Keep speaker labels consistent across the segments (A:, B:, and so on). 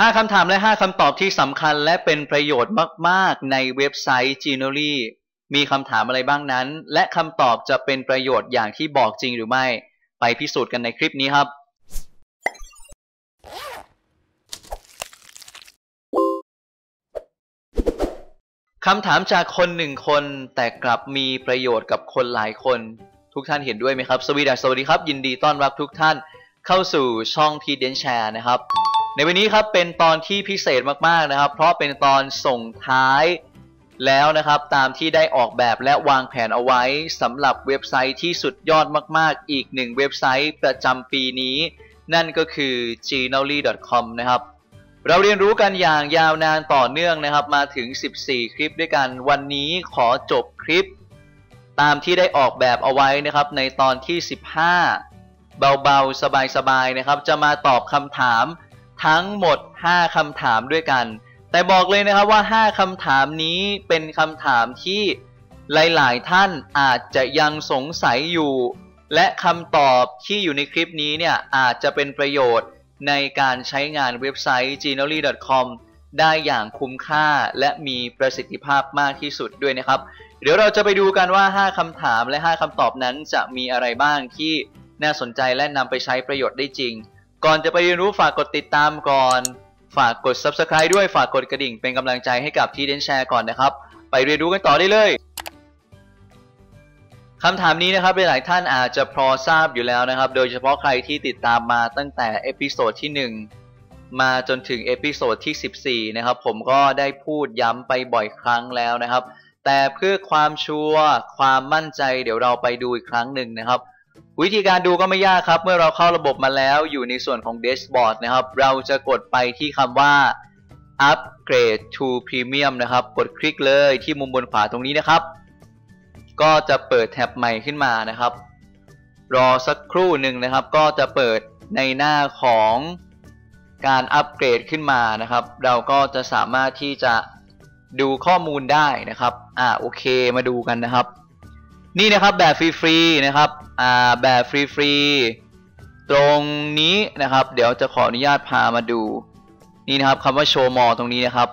A: 5คำถามและ5คำตอบที่สำคัญและเป็นประโยชน์มากๆ ในเว็บไซต์ g e n o l y มีคำถามอะไรบ้างนั้น และคำตอบจะเป็นประโยชน์อย่างที่บอกจริงหรือไม่ ไปพิสูจน์กันในคลิปนี้ครับ คำถามจากคนหนึ่งคนแต่กลับมีประโยชน์กับคนหลายคน ทุกท่านเห็นด้วยไหมครับ สวีดัสสวัสดีครับ ยินดีต้อนรับทุกท่านเข้าสู่ช่องพีเดนแชร์นะครับ ในวันนี้ครับเป็นตอนที่พิเศษมากๆนะครับ เพราะเป็นตอนส่งท้ายแล้วนะครับตามที่ได้ออกแบบและวางแผนเอาไว้สำหรับเว็บไซต์ที่สุดยอดมากๆ อีกหนึ่งเว็บไซต์ประจำปีนี้ นั่นก็คือ g n o l y c o m นะครับเราเรียนรู้กันอย่างยาวนานต่อเนื่องนะครับ มาถึง 14 คลิปด้วยกันวันนี้ขอจบคลิป ตามที่ได้ออกแบบเอาไว้นะครับ ในตอนที่ 15 เบาๆ สบายๆนะครับ จะมาตอบคำถาม ทั้งหมด 5คำถามด้วยกัน แต่บอกเลยนะครับว่า 5คำถามนี้เป็นคำถามที่หลาย ๆ ท่านอาจจะยังสงสัยอยู่ และคำตอบที่อยู่ในคลิปนี้เนี่ยอาจจะเป็นประโยชน์ในการใช้งานเว็บไซต์ g e n o l y c o m ได้อย่างคุ้มค่าและมีประสิทธิภาพมากที่สุดด้วยนะครับ เดี๋ยวเราจะไปดูกันว่า 5คำถามและ 5คำตอบนั้นจะมีอะไรบ้างที่น่าสนใจและนำไปใช้ประโยชน์ได้จริง ก่อนจะไปเรียนรู้ฝากกดติดตามก่อน ฝากกด Subscribe ด้วยฝากกดกระดิ่งเป็นกำลังใจให้กับที่เดนแชร์ก่อนนะครับ ไปเรียนรู้กันต่อได้เลยคำถามนี้นะครับหลายท่านอาจจะพอทราบอยู่แล้วนะครับ โดยเฉพาะใครที่ติดตามมาตั้งแต่ episode ที่ 1 มาจนถึง episode ที่ 14 นะครับ ผมก็ได้พูดย้ำไปบ่อยครั้งแล้วนะครับ แต่เพื่อความชัวร์ความมั่นใจเดี๋ยวเราไปดูอีกครั้งหนึ่งนะครับ วิธีการดูก็ไม่ยากครับ เมื่อเราเข้าระบบมาแล้วอยู่ในส่วนของ Dashboard นะครับ เราจะกดไปที่คำว่า Upgrade to Premium นะครับ กดคลิกเลยที่มุมบนขวาตรงนี้นะครับ ก็จะเปิดแท็บใหม่ขึ้นมานะครับ รอสักครู่หนึ่งนะครับ ก็จะเปิดในหน้าของการอัปเกรดขึ้นมานะครับ เราก็จะสามารถที่จะดูข้อมูลได้นะครับ อ่าโอเคมาดูกันนะครับ นี่นะครับแบบฟรีๆนะครับอ่าแบบฟรีๆตรงนี้นะครับ เดี๋ยวจะขออนุญาตพามาดูนี่นะครับคำว่าโชว์มอตรงนี้นะครับ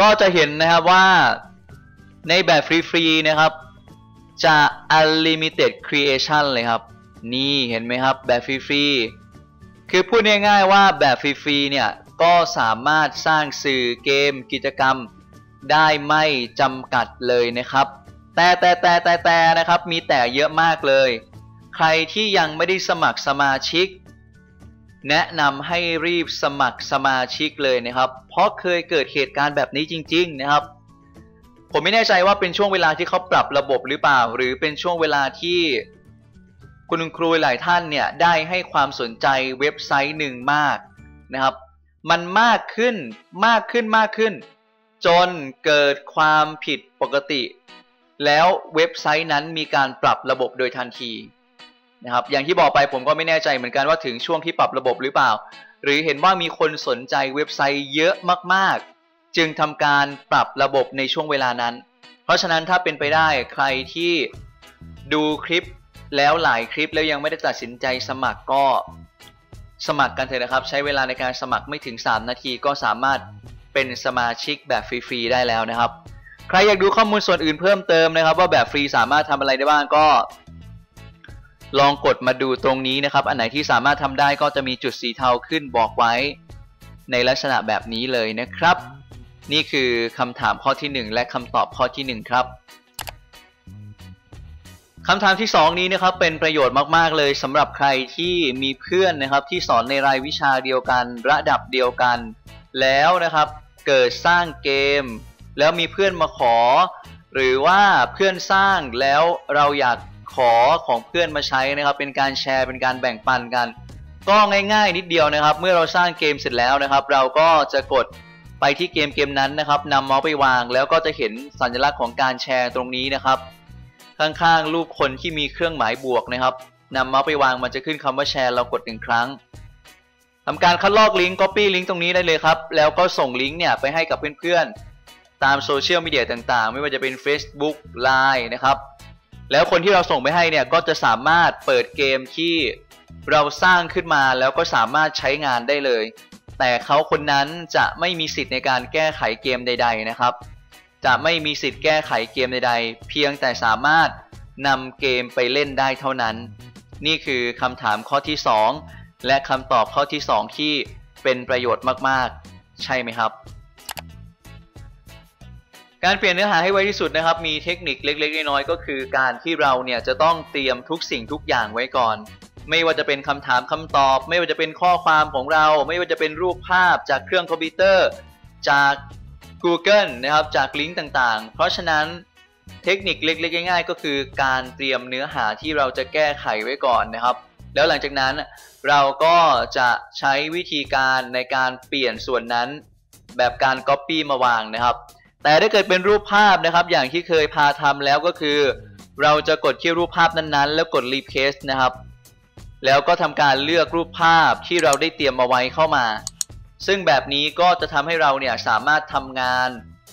A: ก็จะเห็นนะครับว่าในแบบฟรีๆนะครับ จะ unlimited creation เลยครับ นี่เห็นไหมครับแบบฟรีๆคือพูดง่ายๆว่าแบบฟรีๆเนี่ยก็สามารถสร้างสื่อเกมกิจกรรมได้ไม่จำกัดเลยนะครับ แต่แต่แต่แต่แต่นะครับ มีแต่เยอะมากเลย ใครที่ยังไม่ได้สมัครสมาชิก แนะนำให้รีบสมัครสมาชิกเลยนะครับ เพราะเคยเกิดเหตุการณ์แบบนี้จริง ๆ นะครับ ผมไม่แน่ใจว่าเป็นช่วงเวลาที่เขาปรับระบบหรือเปล่า หรือเป็นช่วงเวลาที่คุณครูหลายท่านเนี่ยได้ให้ความสนใจเว็บไซต์หนึ่งมากนะครับ มันมากขึ้นมากขึ้นมากขึ้น จนเกิดความผิดปกติ แล้วเว็บไซต์นั้นมีการปรับระบบโดยทันทีนะครับอย่างที่บอกไปผมก็ไม่แน่ใจเหมือนกันว่าถึงช่วงที่ปรับระบบหรือเปล่า หรือเห็นว่ามีคนสนใจเว็บไซต์เยอะมากๆ จึงทำการปรับระบบในช่วงเวลานั้น เพราะฉะนั้นถ้าเป็นไปได้ใครที่ดูคลิปแล้วหลายคลิปแล้วยังไม่ได้ตัดสินใจสมัครก็สมัครกันเถอะนะครับ ใช้เวลาในการสมัครไม่ถึง 3 นาทีก็สามารถเป็นสมาชิกแบบฟรีๆได้แล้วนะครับ ใครอยากดูข้อมูลส่วนอื่นเพิ่มเติมนะครับ ว่าแบบฟรีสามารถทำอะไรได้บ้างก็ ลองกดมาดูตรงนี้นะครับ อันไหนที่สามารถทำได้ก็จะมีจุดสีเทาขึ้นบอกไว้ในลักษณะแบบนี้เลยนะครับ นี่คือคำถามข้อที่ 1 และคำตอบข้อที่ 1 ครับคำถามที่ 2 นี้นะครับเป็นประโยชน์มาก ๆ เลยสำหรับใครที่มีเพื่อนนะครับที่สอนในรายวิชาเดียวกัน ระดับเดียวกัน แล้วนะครับเกิดสร้างเกม แล้วมีเพื่อนมาขอ หรือว่าเพื่อนสร้างแล้วเราอยากขอของเพื่อนมาใช้นะครับ เป็นการแชร์เป็นการแบ่งปันกัน ก็ง่ายๆ นิดเดียวนะครับ เมื่อเราสร้างเกมเสร็จแล้วนะครับ เราก็จะกดไปที่เกมเกมนั้นนะครับนำเมาส์ไปวาง แล้วก็จะเห็นสัญลักษณ์ของการแชร์ตรงนี้นะครับ ข้างๆ รูปคนที่มีเครื่องหมายบวกนะครับนำเมาส์ไปวางมันจะขึ้นคำว่าแชร์เรากดหนึ่งครั้งทำการคัดลอกลิงก์ Copy ลิงก์ตรงนี้ได้เลยครับ แล้วก็ส่งลิงก์เนี่ยไปให้กับเพื่อนๆ ตามโซเชียลมีเดียต่างๆ ไม่ว่าจะเป็น Facebook Line นะครับ แล้วคนที่เราส่งไปให้เนี่ย ก็จะสามารถเปิดเกมที่เราสร้างขึ้นมาแล้วก็สามารถใช้งานได้เลย แต่เขาคนนั้นจะไม่มีสิทธิ์ในการแก้ไขเกมใด ๆ นะครับ จะไม่มีสิทธิ์แก้ไขเกมใด ๆ เพียงแต่สามารถนำเกมไปเล่นได้เท่านั้น นี่คือคำถามข้อที่ 2 และคำตอบข้อที่ 2 ที่เป็นประโยชน์มากๆ ใช่ไหมครับ การเปลี่ยนเนื้อหาให้ไวที่สุดนะครับ มีเทคนิคเล็กๆน้อยๆก็คือ การที่เราเนี่ยจะต้องเตรียมทุกสิ่งทุกอย่างไว้ก่อน ไม่ว่าจะเป็นคำถามคำตอบ ไม่ว่าจะเป็นข้อความของเรา ไม่ว่าจะเป็นรูปภาพจากเครื่องคอมพิวเตอร์ จาก Google นะครับ จากลิงก์ต่างๆ เพราะฉะนั้นเทคนิคเล็กๆง่าย ๆ ก็คือการเตรียมเนื้อหาที่เราจะแก้ไขไว้ก่อนนะครับ แล้วหลังจากนั้นเราก็จะใช้วิธีการในการเปลี่ยนส่วนนั้น แบบการ Copy มาวางนะครับ แต่ถ้าเกิดเป็นรูปภาพนะครับ อย่างที่เคยพาทำแล้วก็คือ เราจะกดที่รูปภาพนั้นๆ แล้วกด Replace นะครับ แล้วก็ทำการเลือกรูปภาพที่เราได้เตรียมมาไว้เข้ามา ซึ่งแบบนี้ก็จะทำให้เราเนี่ยสามารถทำงาน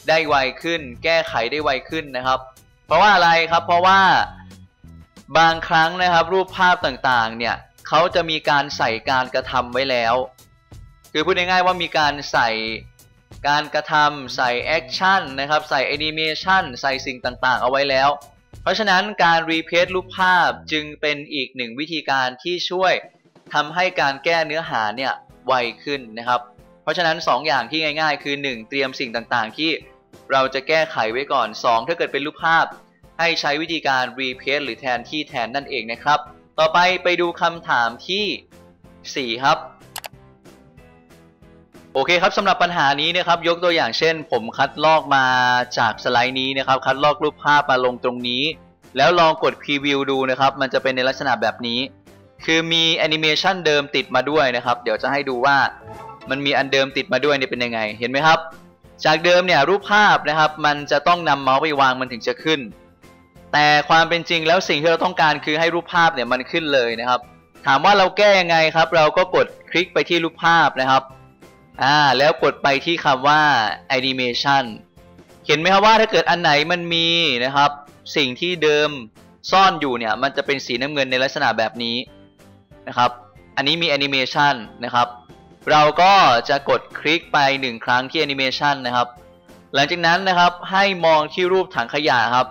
A: ได้ไวขึ้น แก้ไขได้ไวขึ้นนะครับ เพราะว่าอะไรครับ เพราะว่าบางครั้งนะครับ รูปภาพต่างๆ เนี่ยเขาจะมีการใส่การกระทำไว้แล้ว คือพูดง่ายๆว่ามีการใส่ การกระทำใส่ action นะครับใส่แอนิเมชันใส่สิ่งต่างๆ เอาไว้แล้ว เพราะฉะนั้นการ replace รูปภาพจึงเป็นอีกหนึ่งวิธีการที่ช่วยทำให้การแก้เนื้อหาเนี่ยไวขึ้นนะครับ เพราะฉะนั้น 2 อย่างที่ง่าย ๆ คือ 1 เตรียมสิ่งต่างๆ ที่เราจะแก้ไขไว้ก่อน 2 ถ้าเกิดเป็นรูปภาพ ให้ใช้วิธีการ replace หรือแทนที่แทนนั่นเองนะครับ ต่อไปไปดูคำถามที่ 4 ครับ โอเคครับสำหรับปัญหานี้นะครับยกตัวอย่างเช่น ผมคัดลอกมาจากสไลด์นี้นะครับคัดลอกรูปภาพมาลงตรงนี้ แล้วลองกดพรีวิวดูนะครับมันจะเป็นในลักษณะแบบนี้ คือมีแอนิเมชันเดิมติดมาด้วยนะครับเดี๋ยวจะให้ดูว่ามันมีอันเดิมติดมาด้วยเนี่ยเป็นยังไงเห็นไหมครับ จากเดิมเนี่ยรูปภาพนะครับมันจะต้องนำเมาส์ไปวางมันถึงจะขึ้น แต่ความเป็นจริงแล้วสิ่งที่เราต้องการคือให้รูปภาพเนี่ยมันขึ้นเลยนะครับ ถามว่าเราแก้ยังไงครับ เราก็กดคลิกไปที่รูปภาพนะครับ อ่าแล้วกดไปที่คำว่า animation เห็นไหมครับว่าถ้าเกิดอันไหนมันมีนะครับ สิ่งที่เดิมซ่อนอยู่เนี่ย มันจะเป็นสีน้ำเงินในลักษณะแบบนี้นะครับ อันนี้มี animation นะครับ เราก็จะกดคลิกไปหนึ่งครั้งที่ animation นะครับ หลังจากนั้นนะครับให้มองที่รูปถังขยะครับ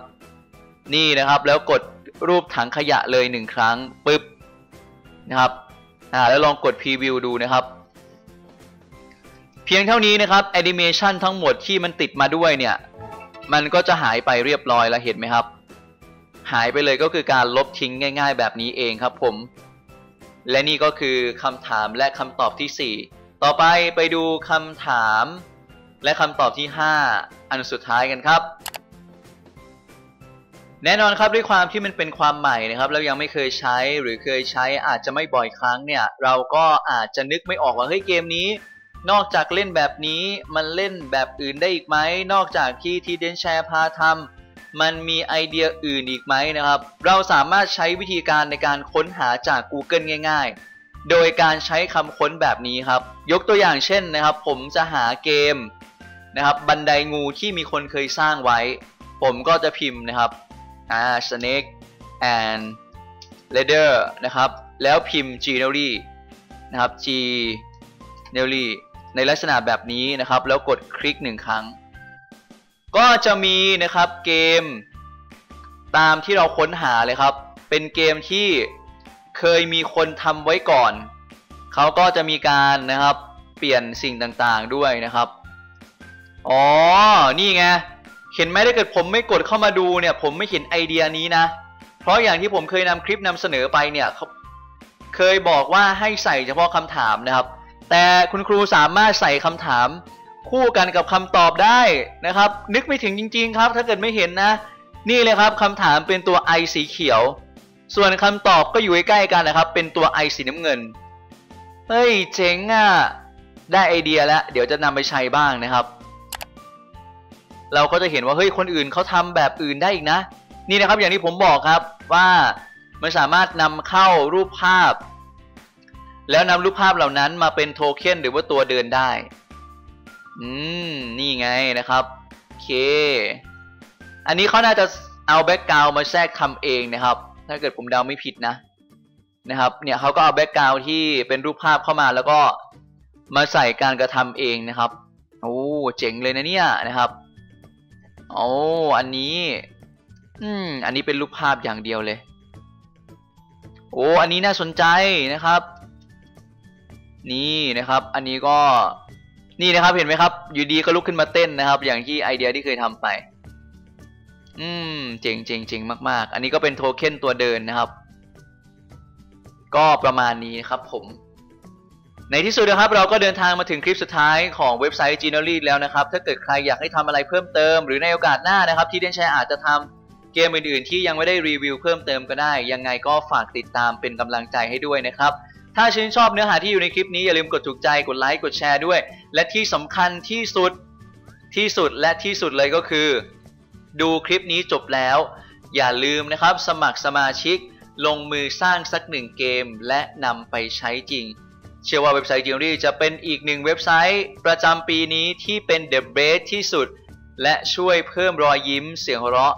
A: นี่นะครับแล้วกดรูปถังขยะเลยหนึ่งครั้งปึ๊บนะครับอ่าแล้วลองกดพรีวิวดูนะครับ เพียงเท่านี้นะครับแอนิเมชันทั้งหมดที่มันติดมาด้วยเนี่ย มันก็จะหายไปเรียบร้อยแล้วเห็นไหมครับ หายไปเลยก็คือการลบทิ้งง่าย ๆ แบบนี้เองครับผม และนี่ก็คือคำถามและคำตอบที่ 4 ต่อไปไปดูคำถาม และคำตอบที่ 5 อันสุดท้ายกันครับ แน่นอนครับด้วยความที่มันเป็นความใหม่นะครับแล้วยังไม่เคยใช้หรือเคยใช้อาจจะไม่บ่อยครั้งเนี่ย เราก็อาจจะนึกไม่ออกว่าเฮ้ยเกมนี้ นอกจากเล่นแบบนี้มันเล่นแบบอื่นได้อีกไหม นอกจากที่ทีเดนแชร์พาทำมันมีไอเดียอื่นอีกไหมนะครับ เราสามารถใช้วิธีการในการค้นหาจาก Google ง่าย ๆ โดยการใช้คำค้นแบบนี้ครับ ยกตัวอย่างเช่นนะครับ ผมจะหาเกมนะครับ บันไดงูที่มีคนเคยสร้างไว้ ผมก็จะพิมพ์นะครับอ่า snake and ladder นะครับ แล้วพิมพ์ g n e r y นะครับ g n e r y ในลักษณะแบบนี้นะครับ แล้วกดคลิกหนึ่งครั้ง ก็จะมีนะครับเกมตามที่เราค้นหาเลยครับ เป็นเกมที่เคยมีคนทำไว้ก่อน เขาก็จะมีการนะครับเปลี่ยนสิ่งต่างๆด้วยนะครับ อ๋อ นี่ไง เห็นไหมถ้าเกิดผมไม่กดเข้ามาดูเนี่ย ผมไม่เห็นไอเดียนี้นะ เพราะอย่างที่ผมเคยนำคลิปนำเสนอไปเนี่ยเขาเคยบอกว่าให้ใส่เฉพาะคำถามนะครับ แต่คุณครูสามารถใส่คำถามคู่กันกับคำตอบได้นะครับ นึกไม่ถึงจริง ๆ ครับ ถ้าเกิดไม่เห็นนะ นี่เลยครับคำถามเป็นตัว i สีเขียว ส่วนคำตอบก็อยู่ใกล้ๆกันนะครับ เป็นตัว i สีน้ำเงิน เฮ้ยเจ๋งอะ ได้ไอเดียแล้ว เดี๋ยวจะนำไปใช้บ้างนะครับ เราก็จะเห็นว่าเฮ้ยคนอื่นเขาทำแบบอื่นได้อีกนะ นี่นะครับอย่างที่ผมบอกครับว่ามันสามารถนำเข้ารูปภาพ แล้วนำรูปภาพเหล่านั้นมาเป็นโทเค็นหรือว่าตัวเดินได้ อืม นี่ไงนะครับ โอเค อันนี้เขาน่าจะเอาแบ็กกราวมาแทรกทำเองนะครับ ถ้าเกิดผมเดาไม่ผิดนะ นะครับ เนี่ยเขาก็เอาแบ็กกราวที่เป็นรูปภาพเข้ามาแล้วก็มาใส่การกระทำเองนะครับ โอ้ เจ๋งเลยนะเนี่ยนะครับ โอ้ อันนี้ อืม อันนี้เป็นรูปภาพอย่างเดียวเลย โอ้ อันนี้น่าสนใจนะครับ นี่นะครับ อันนี้ก็นี่นะครับเห็นไหมครับ อยู่ดีก็ลุกขึ้นมาเต้นนะครับ อย่างที่ไอเดียที่เคยทำไป อืมเจ๋งเจ๋งเจ๋งมาก ๆ อันนี้ก็เป็นโทเค็นตัวเดินนะครับ ก็ประมาณนี้ครับผม ในที่สุดนะครับ เราก็เดินทางมาถึงคลิปสุดท้ายของเว็บไซต์ g e n e r y แล้วนะครับ ถ้าเกิดใครอยากให้ทำอะไรเพิ่มเติม หรือในโอกาสหน้านะครับ ที่เดนชัยอาจจะทำเกมอื่นๆ ที่ยังไม่ได้รีวิวเพิ่มเติมก็ได้ ยังไงก็ฝากติดตามเป็นกำลังใจให้ด้วยนะครับ ถ้าชื่นชอบเนื้อหาที่อยู่ในคลิปนี้อย่าลืมกดถูกใจกดไลค์กดแชร์ด้วย และที่สำคัญที่สุดที่สุดและที่สุดเลยก็คือ ดูคลิปนี้จบแล้ว อย่าลืมนะครับสมัครสมาชิก ลงมือสร้างสักหนึ่งเกม และนำไปใช้จริง เชื่อว่าเว็บไซต์ g e n e r y จะเป็นอีกหนึ่งเว็บไซต์ประจำปีนี้ที่เป็น The Best ที่สุด และช่วยเพิ่มรอยยิ้มเสียงหัวเราะ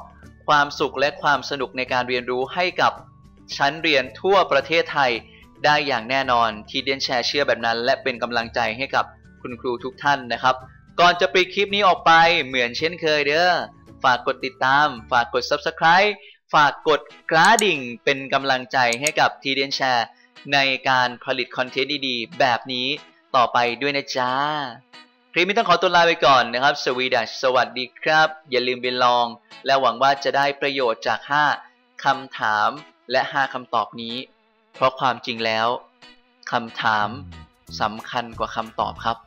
A: ความสุขและความสนุกในการเรียนรู้ให้กับชั้นเรียนทั่วประเทศไทย ได้อย่างแน่นอนที่เดนแชร์เชื่อแบบนั้น และเป็นกำลังใจให้กับคุณครูทุกท่านนะครับ ก่อนจะปิดคลิปนี้ออกไปเหมือนเช่นเคยเด้อฝากกดติดตาม ฝากกด Subscribe ฝากกดกระดิ่งเป็นกำลังใจให้กับทีเดนแชร์ในการผลิตคอนเทนต์ดีๆ แบบนี้ต่อไปด้วยนะจ๊ะ คลิปนี้ต้องขอตัวลาไปก่อนนะครับ สวีดัชสวัสดีครับ อย่าลืมไปลอง และหวังว่าจะได้ประโยชน์จาก 5คำถามและ 5คำตอบนี้ เพราะความจริงแล้วคำถามสำคัญกว่าคำตอบครับ